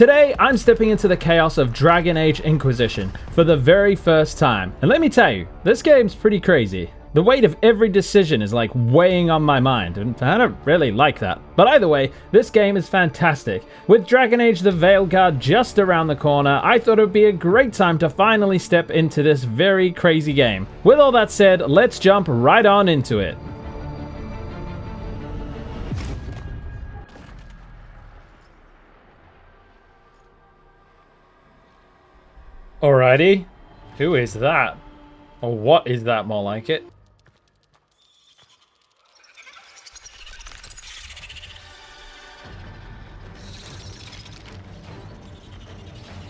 Today, I'm stepping into the chaos of Dragon Age Inquisition for the very first time. And let me tell you, this game's pretty crazy. The weight of every decision is like weighing on my mind, and I don't really like that. But either way, this game is fantastic. With Dragon Age the Veilguard just around the corner, I thought it would be a great time to finally step into this very crazy game. With all that said, let's jump right on into it. Alrighty. Who is that? Or what is that more like it?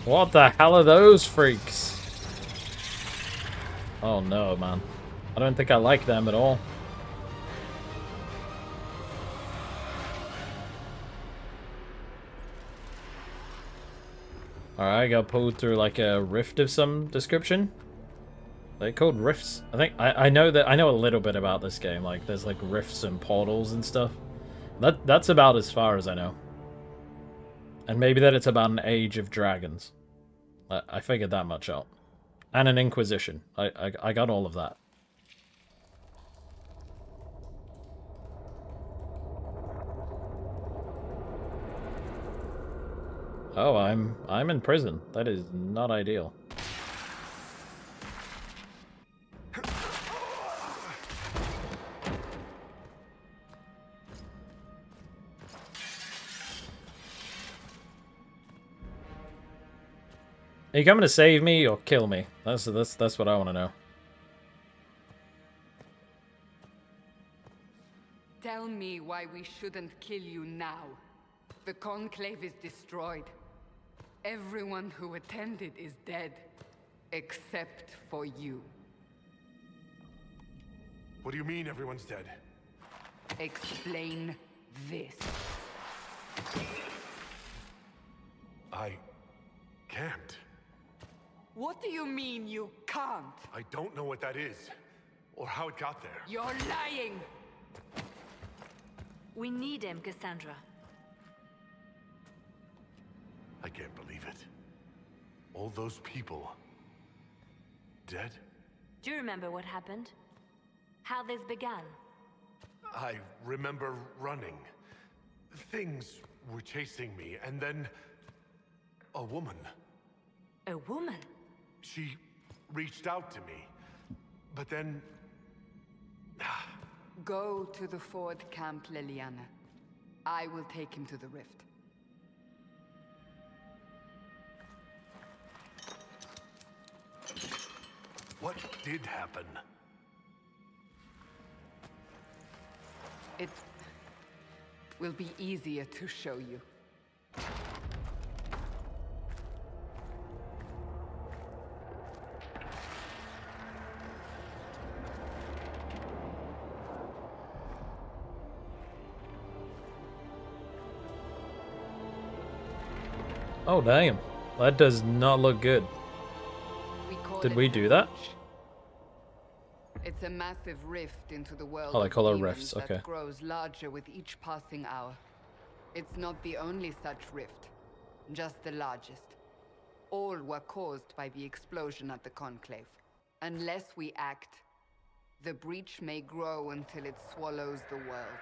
What the hell are those freaks? Oh no, man. I don't think I like them at all. Alright, I got pulled through like a rift of some description. They called rifts. I think I, I know that I know a little bit about this game. Like there's like rifts and portals and stuff. That that's about as far as I know. And maybe that it's about an age of dragons. I, I figured that much out. And an inquisition. I, I I got all of that. Oh, I'm I'm in prison. That is not ideal. Are you coming to save me or kill me? That's that's that's what I want to know. Tell me why we shouldn't kill you now. The Conclave is destroyed. Everyone who attended is dead. Except for you. What do you mean everyone's dead? Explain this. I... can't. What do you mean you can't? I don't know what that is. Or how it got there. You're lying! We need him, Cassandra. I can't believe it. All those people... dead? Do you remember what happened? How this began? I remember running. Things were chasing me, and then... a woman. A woman? She reached out to me. But then... Go to the Ford camp, Leliana. I will take him to the rift. What did happen? It will be easier to show you. Oh damn. That does not look good. We Did we do that? It's a massive rift into the world. Oh, they call it rifts, that okay. grows larger with each passing hour. It's not the only such rift, just the largest. All were caused by the explosion at the Conclave. Unless we act, the breach may grow until it swallows the world.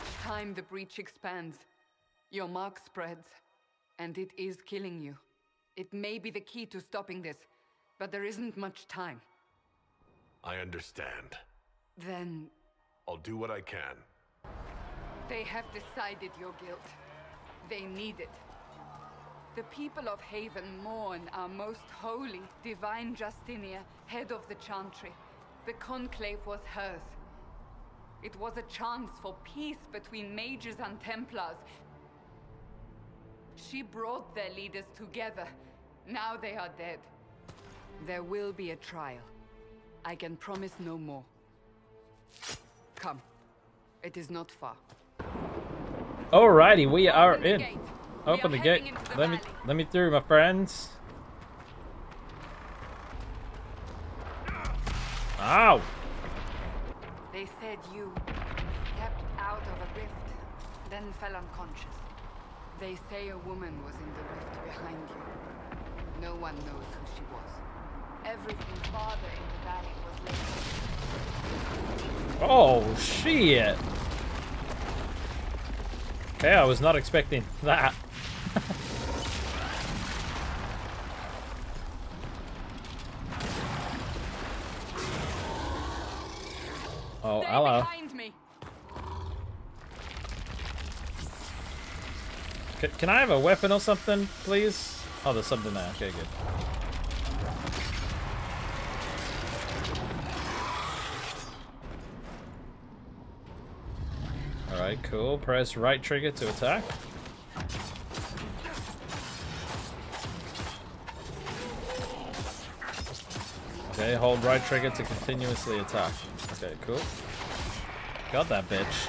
Each time the breach expands, your mark spreads, and it is killing you. It may be the key to stopping this, but there isn't much time. I understand. Then I'll do what I can. they have decided your guilt. They need it. The people of Haven mourn our most holy, divine Justinia, head of the Chantry. The Conclave was hers. It was a chance for peace between mages and Templars. She brought their leaders together. Now they are dead. There will be a trial. I can promise no more. Come. It is not far. Alrighty, we are Open in. Open the gate. the Let me let me through, my friends. Ow! They said you stepped out of a rift, then fell unconscious. They say a woman was in the rift behind you. No one knows who she was. Everything farther in the valley was later. Oh, shit. Okay, I was not expecting that. Hello. C can I have a weapon or something, please? Oh, there's something there. Okay, good. Alright, cool. Press right trigger to attack. Okay, hold right trigger to continuously attack. Okay, cool. Got that bitch.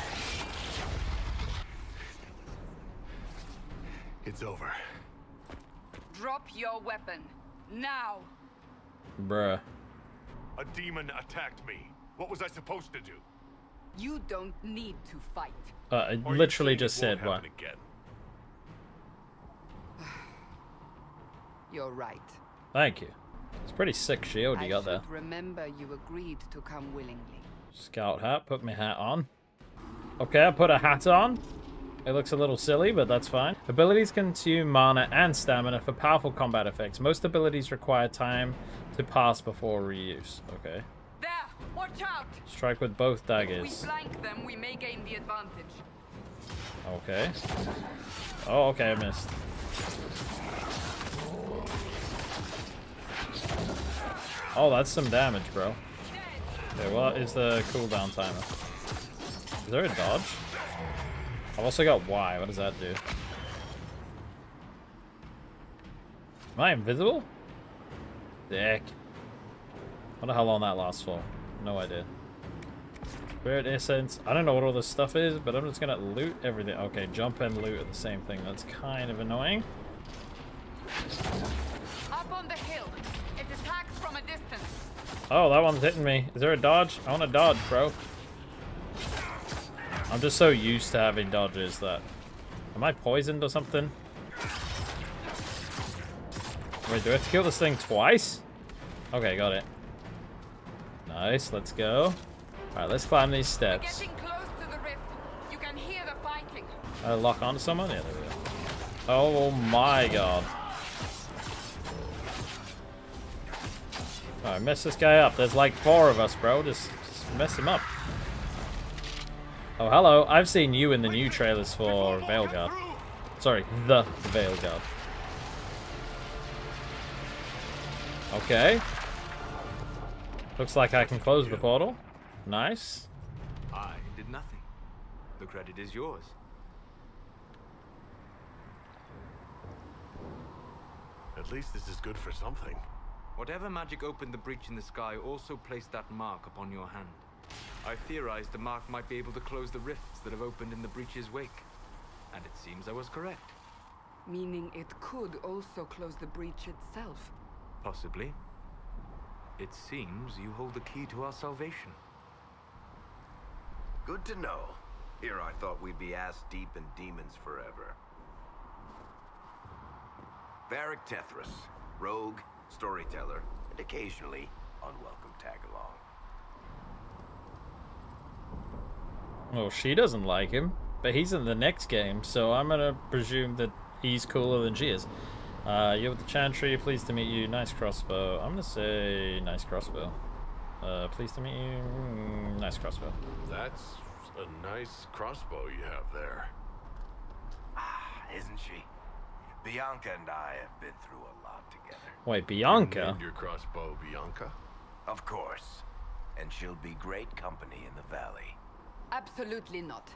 It's over. Drop your weapon. Now! Bruh. A demon attacked me. What was I supposed to do? You don't need to fight. Uh, I Are literally just said what? Again? You're right. Thank you. It's pretty sick shield you I got there. remember you agreed to come willingly. Scout hat, put my hat on. Okay, I put a hat on. It looks a little silly, but that's fine. Abilities consume mana and stamina for powerful combat effects. Most abilities require time to pass before reuse. Okay. There! Watch out! Strike with both If daggers. we flank them, we may gain the advantage. Okay. Oh, okay, I missed. Oh, that's some damage, bro. Okay, what is the cooldown timer? Is there a dodge? I've also got Y. What does that do? Am I invisible? Dick. Wonder how long that lasts for. No idea. Spirit essence. I don't know what all this stuff is, but I'm just gonna loot everything. Okay, jump and loot are the same thing. That's kind of annoying. Up on the hill. It attacks from a distance. Oh, that one's hitting me. Is there a dodge? I want a dodge, bro. I'm just so used to having dodges that... Am I poisoned or something? Wait, do I have to kill this thing twice? Okay, got it. Nice, let's go. Alright, let's climb these steps. getting to the rift. You can hear the fighting. I lock onto someone? Yeah, there we go. Oh my god. Alright, mess this guy up. There's like four of us, bro. Just, just mess him up. Oh, hello. I've seen you in the new trailers for Veilguard. Sorry, the Veilguard. Okay. Looks like I can close the portal. Nice. I did nothing. The credit is yours. At least this is good for something. Whatever magic opened the breach in the sky also placed that mark upon your hand. I theorized the mark might be able to close the rifts that have opened in the breach's wake. And it seems I was correct. Meaning it could also close the breach itself. Possibly. It seems you hold the key to our salvation. Good to know. Here I thought we'd be ass deep in demons forever. Varric Tethras, rogue, storyteller, and occasionally unwelcome tag-along. Well, she doesn't like him, but he's in the next game, so I'm gonna presume that he's cooler than she is. Uh, you're with the Chantry, pleased to meet you. Nice crossbow. I'm gonna say nice crossbow. Uh, pleased to meet you. Mm, nice crossbow. That's a nice crossbow you have there. Ah, isn't she? Bianca and I have been through a lot together. Wait, Bianca? named your crossbow Bianca? Of course. And she'll be great company in the valley. Absolutely not.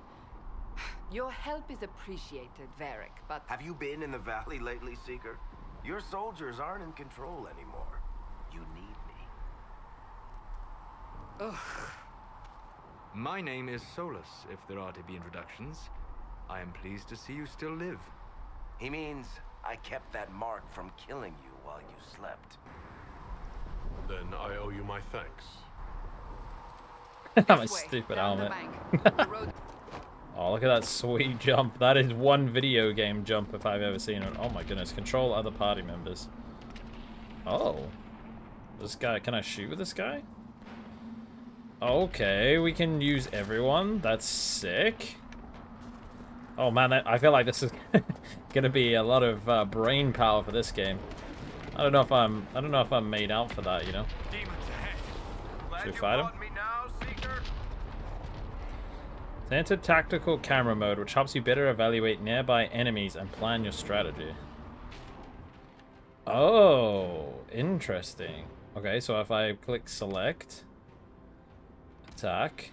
Your help is appreciated, Varric, but Have you been in the valley lately, Seeker? Your soldiers aren't in control anymore. You need me. Ugh. My name is Solas, if there are to be introductions. I am pleased to see you still live. He means I kept that mark from killing you while you slept. Then I owe you my thanks. My stupid helmet. bank. The road Oh, look at that sweet jump. That is one video game jump if I've ever seen it. Oh my goodness. Control other party members. Oh. This guy, can I shoot with this guy? Okay, we can use everyone. That's sick. Oh man, I feel like this is gonna be a lot of uh, brain power for this game. I don't know if I'm, I don't know if I'm made out for that, you know. Demons ahead. Glad Should we fight him? brought me now, Seeker. Enter tactical camera mode, which helps you better evaluate nearby enemies and plan your strategy. Oh, interesting. Okay, so if I click select, attack,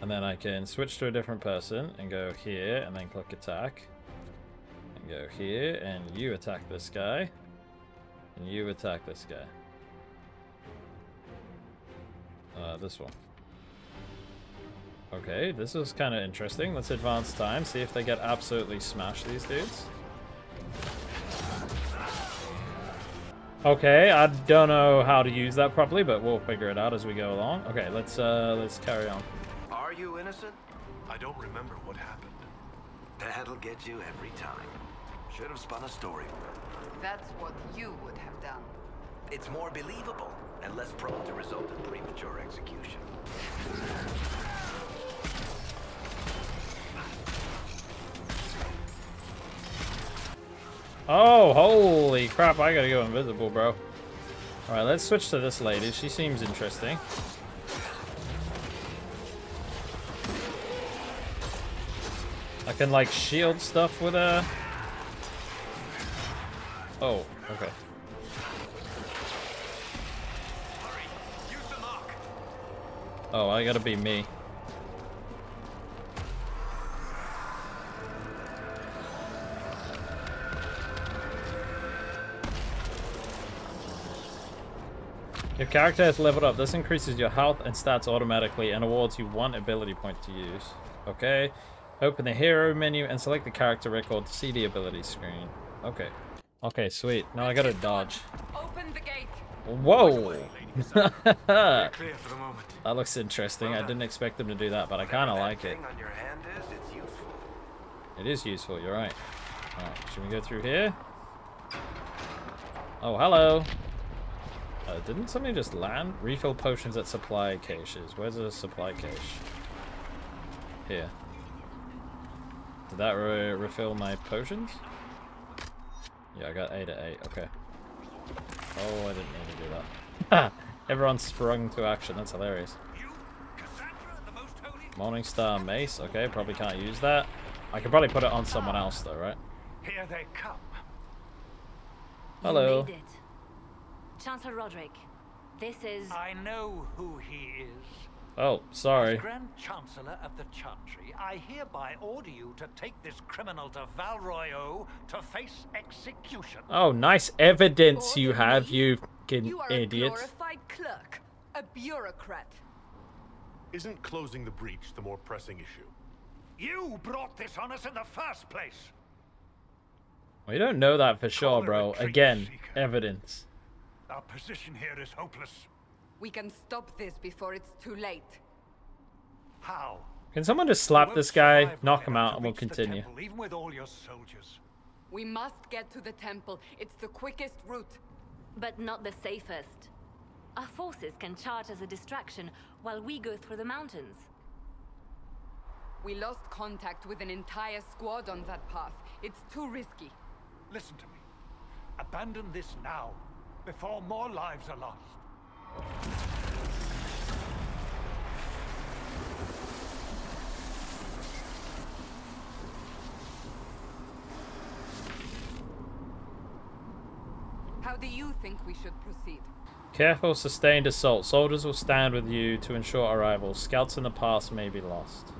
and then I can switch to a different person and go here and then click attack, and go here and you attack this guy, and you attack this guy. Uh, this one. Okay, this is kind of interesting. Let's advance time, see if they get absolutely smashed, these dudes. Okay, I don't know how to use that properly, but we'll figure it out as we go along. Okay, let's uh, let's carry on. Are you innocent? I don't remember what happened. That'll get you every time. Should have spun a story. That's what you would have done. It's more believable and less prone to result in premature execution. Oh, holy crap, I gotta go invisible, bro. Alright, let's switch to this lady. She seems interesting. Can, like, shield stuff with a. Oh, okay. Oh, I gotta be me. Your character has leveled up. This increases your health and stats automatically and awards you one ability point to use. Okay. Open the hero menu and select the character record to see the ability screen. Okay. Okay, sweet. Now I gotta dodge. Open the gate. Whoa! that Clear for the moment. looks interesting. I didn't expect them to do that, but I kind of like it. thing on your hand is, it's useful. It is useful, you're right. Alright, should we go through here? Oh, hello. Uh, didn't somebody just land? Refill potions at supply caches. Where's the supply cache? Here. Did that re refill my potions? Yeah, I got 8 at 8. Okay. Oh, I didn't mean to do that. Everyone sprung to action. That's hilarious. Morningstar Mace. Okay, probably can't use that. I could probably put it on someone else, though, right? Here they come. Hello. Made it. Chancellor Roderick, this is... I know who he is. Oh, sorry. Grand Chancellor of the Chantry, I hereby order you to take this criminal to Val Royeaux to face execution. Oh, nice evidence you have, me? you fucking You are idiot. a glorified clerk, a bureaucrat. Isn't closing the breach the more pressing issue? You brought this on us in the first place. We don't know that for sure, Call bro. Again, Seeker. evidence. Our position here is hopeless. We can stop this before it's too late. How? Can someone just slap this guy, knock him out, and we'll continue? temple, even with all your soldiers. We must get to the temple. It's the quickest route. But not the safest. Our forces can charge as a distraction while we go through the mountains. We lost contact with an entire squad on that path. It's too risky. Listen to me. Abandon this now, before more lives are lost. How do you think we should proceed? Careful, sustained assault. Soldiers will stand with you to ensure arrival. Scouts in the past may be lost.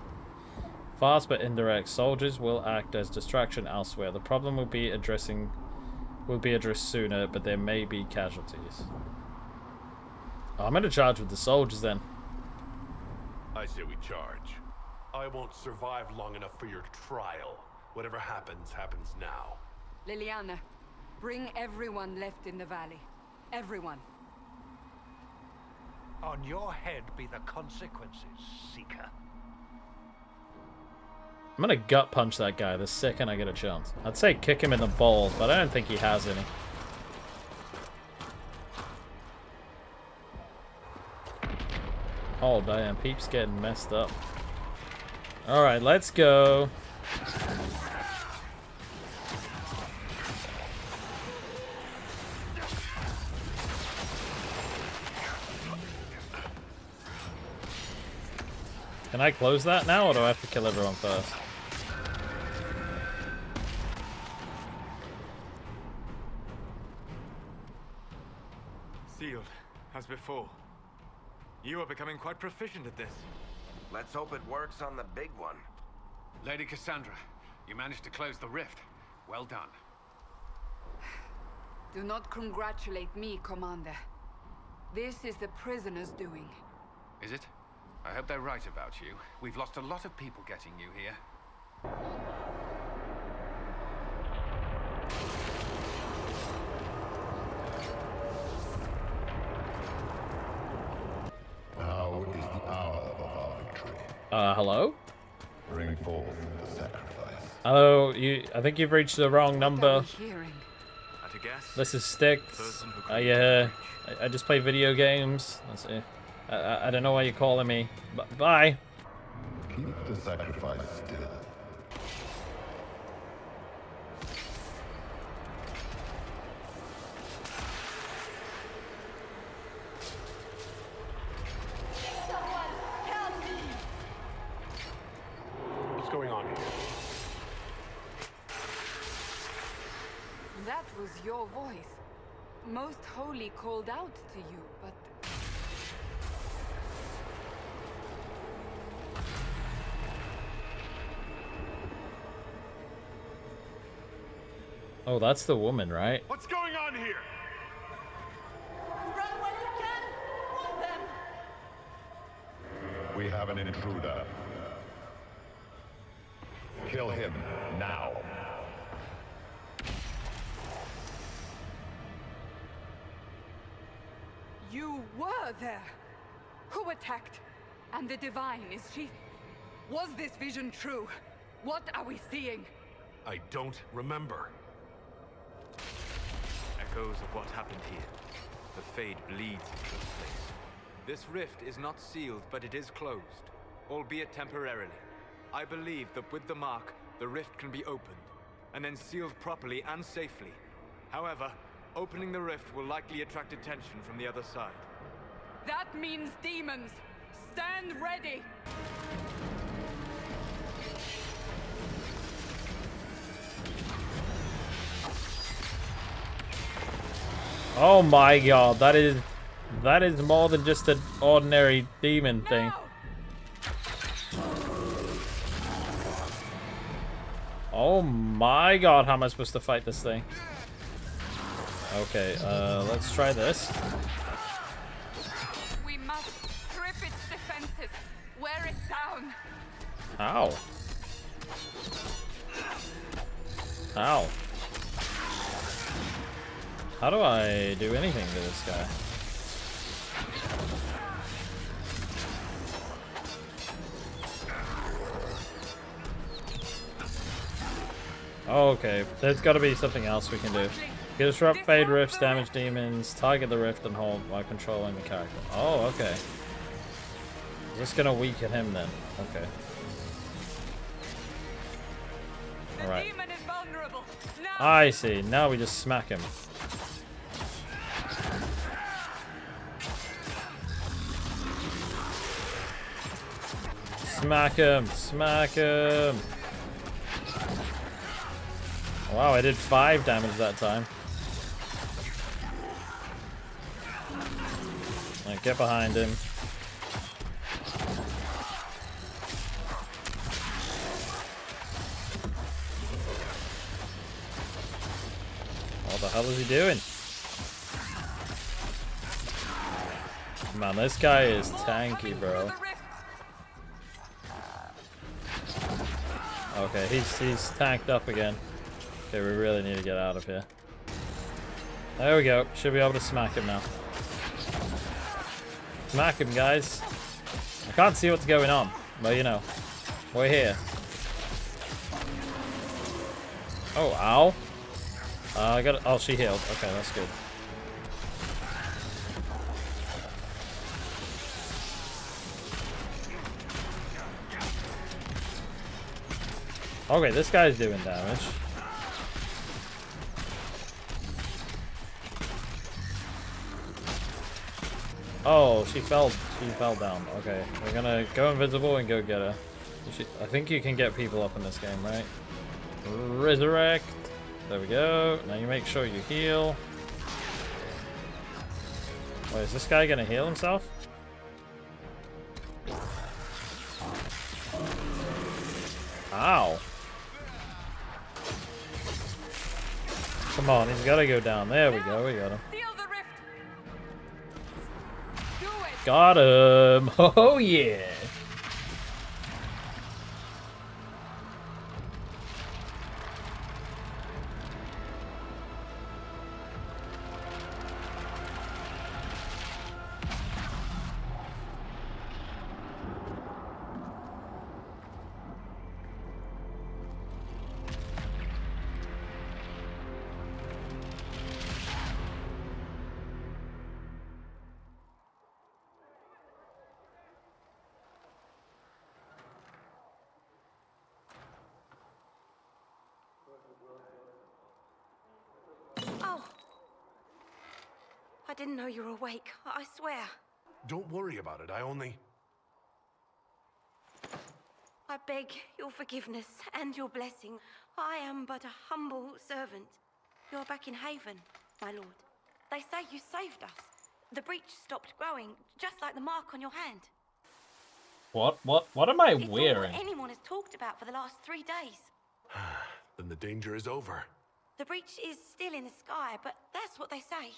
Fast but indirect. Soldiers will act as distraction elsewhere. The problem will be addressing will be addressed sooner, but there may be casualties. Oh, I'm gonna charge with the soldiers then. I say we charge. I won't survive long enough for your trial. Whatever happens, happens now. Leliana, bring everyone left in the valley. Everyone. On your head be the consequences, Seeker. I'm gonna gut punch that guy the second I get a chance. I'd say kick him in the balls, but I don't think he has any. Oh damn, Peep's getting messed up. Alright, let's go. Can I close that now, or do I have to kill everyone first? Becoming quite proficient at this. Let's hope it works on the big one. Lady Cassandra, you managed to close the rift. Well done. Do not congratulate me, Commander. This is the prisoner's doing. Is it? I hope they're right about you. We've lost a lot of people getting you here. Now is the hour of our victory. Uh, hello? Bring forth the sacrifice. Hello, you. I think you've reached the wrong number. At a guess? This is Stickz. I, uh. I, I just play video games. That's it. I, I, I don't know why you're calling me. B bye. Keep the sacrifice still. What's going on here? That was your voice. Most Holy called out to you, but... Oh, that's the woman, right? What's going on here? Run where you can. We have an intruder. Divine, is she... Was this vision true? What are we seeing? I don't remember. Echoes of what happened here. The Fade bleeds into this place. This rift is not sealed, but it is closed, albeit temporarily. I believe that with the mark, the rift can be opened, and then sealed properly and safely. However, opening the rift will likely attract attention from the other side. That means demons! Stand ready! Oh my god, that is... That is more than just an ordinary demon thing. Now! Oh my god, how am I supposed to fight this thing? Okay, uh, let's try this. Down. Ow. Ow. How do I do anything to this guy? Okay, there's got to be something else we can do. Disrupt fade rifts, damage demons, target the rift and hold while controlling the character. Oh, okay. Just gonna weaken him then. Okay. Alright. demon is vulnerable. Now! I see. Now we just smack him. Smack him! Smack him! Wow, I did five damage that time. Alright, get behind him. Hell is he doing? Man, this guy is tanky, bro. Okay, he's he's tanked up again. Okay, we really need to get out of here. There we go. Should be able to smack him now. Smack him, guys. I can't see what's going on, but you know, we're here. Oh, ow. Uh, I got. Oh, she healed. Okay, that's good. Okay, this guy's doing damage. Oh, she fell. She fell down. Okay, we're gonna go invisible and go get her. She, I think you can get people up in this game, right? Resurrect. There we go. Now you make sure you heal. Wait, is this guy gonna heal himself? Ow. Come on, he's gotta go down. There we go, we got him. Seal the rift. Do it. Got him! Oh yeah! Didn't know you were awake. I I swear. Don't worry about it. I only. I beg your forgiveness and your blessing. I am but a humble servant. You're back in Haven, my lord. They say you saved us. The breach stopped growing, just like the mark on your hand. What? What? What am I It's all wearing? anyone has talked about for the last three days. Then the danger is over. The breach is still in the sky, but that's what they say.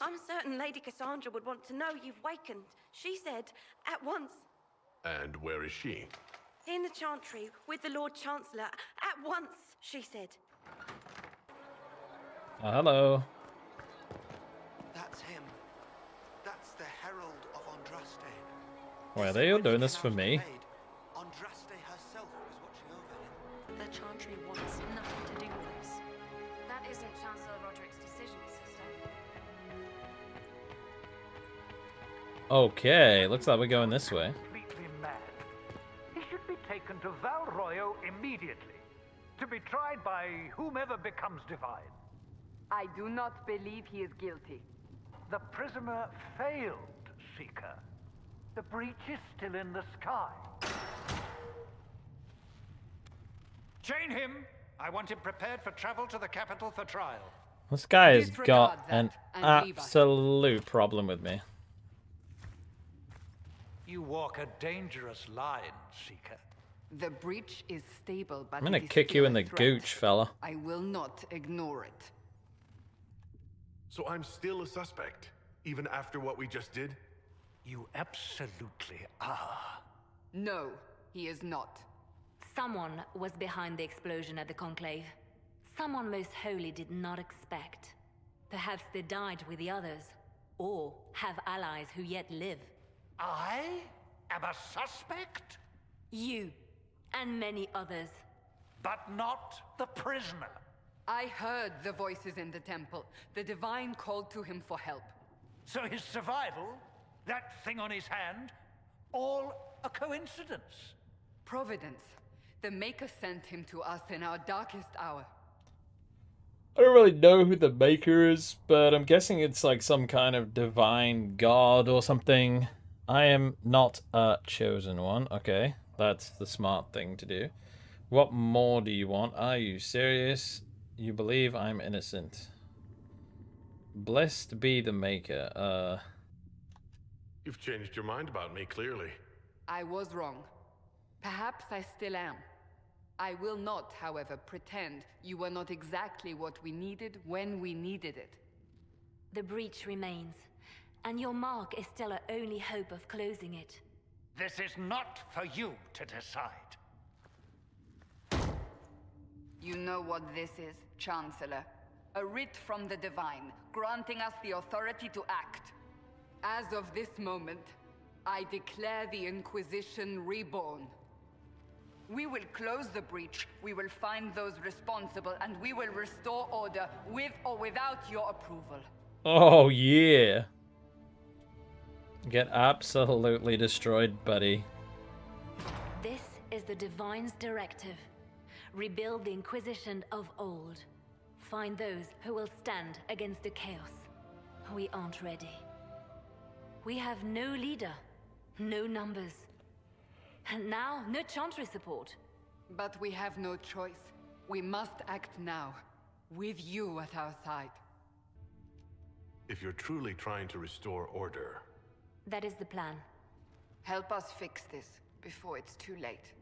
I'm certain Lady Cassandra would want to know you've wakened. She said, at once, And where is she? in the Chantry, with the Lord Chancellor. At once, she said. Oh, hello. That's him. That's the Herald of Andraste. Wait, are they all doing this for me? Andraste herself was watching over him. The Chantry wants nothing Okay, looks like we're going this way. He should be taken to Val Royeaux immediately, to be tried by whomever becomes divine. I do not believe he is guilty. The prisoner failed, Seeker. The breach is still in the sky. Chain him! I want him prepared for travel to the capital for trial. This guy has got an and leave us. absolute problem with me. You walk a dangerous line, Seeker. The breach is stable, but I'm gonna kick you in the threat. gooch, fella. I will not ignore it. So I'm still a suspect, even after what we just did? You absolutely are. No, he is not. Someone was behind the explosion at the Conclave. Someone most holy did not expect. Perhaps they died with the others, or have allies who yet live. I am a suspect? You, and many others. But not the prisoner. I heard the voices in the temple. The divine called to him for help. So his survival, that thing on his hand, all a coincidence. Providence. The Maker sent him to us in our darkest hour. I don't really know who the maker is, but I'm guessing it's like some kind of divine god or something. I am not a chosen one. Okay, that's the smart thing to do. What more do you want? Are you serious? You believe I'm innocent. Blessed be the maker. Uh, You've changed your mind about me, clearly. I was wrong. Perhaps I still am. I will not, however, pretend you were not exactly what we needed when we needed it. The breach remains, and your mark is still our only hope of closing it. This is not for you to decide. You know what this is, Chancellor. A writ from the Divine, granting us the authority to act. As of this moment, I declare the Inquisition reborn. We will close the breach, we will find those responsible, and we will restore order with or without your approval. Oh, yeah. Get absolutely destroyed, buddy. This is the Divine's directive. Rebuild the Inquisition of old. Find those who will stand against the chaos. We aren't ready. We have no leader, no numbers. And now, no Chantry support. But we have no choice. We must act now, with you at our side. If you're truly trying to restore order, That is the plan. Help us fix this before it's too late.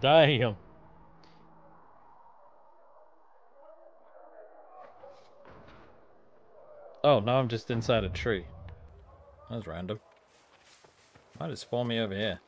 Damn. Oh, now I'm just inside a tree. That was random. Might just spawn me over here?